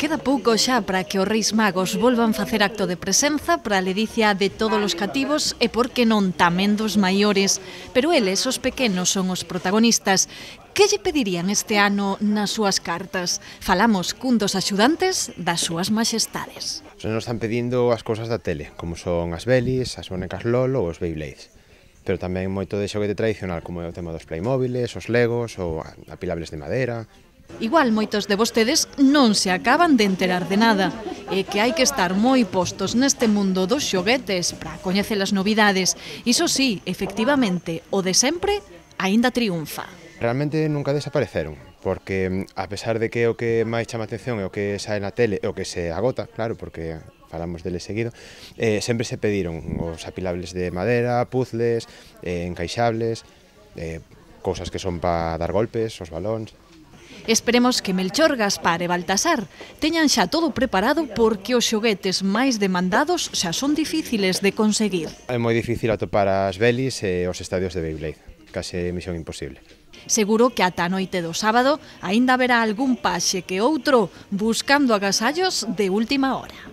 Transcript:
Queda pouco xa para que os reis magos volvan facer acto de presenza para a ledicia de todos os cativos e por que non tamén dos maiores, pero eles, os pequenos, son os protagonistas. Que lle pedirían este ano nas súas cartas? Falamos cun dos axudantes das súas majestades. Nos están pedindo as cousas da tele, como son as belis, as bonecas Lolo ou os Beyblades pero tamén moito de xoguete tradicional, como é o tema dos playmóviles, os legos ou apilables de madeira, Igual moitos de vostedes non se acaban de enterar de nada e que hai que estar moi postos neste mundo dos xoguetes para coñecer as novidades. Iso sí, efectivamente, o de sempre aínda triunfa. Realmente nunca desapareceron, porque a pesar de que o que máis chama atención é o que sae na tele, é o que se agota, claro, porque falamos dele seguido, eh, sempre se pediron os apilables de madera, puzles, eh, encaixables, eh, cousas que son para dar golpes, os balóns, Esperemos que Melchor, Gaspar e Baltasar teñan xa todo preparado porque os xoguetes máis demandados xa son difíciles de conseguir. É moi difícil atopar as belis e os estadios de Beyblade, case misión imposible. Seguro que ata a noite do sábado aínda haberá algún paxe que outro buscando agasallos de última hora.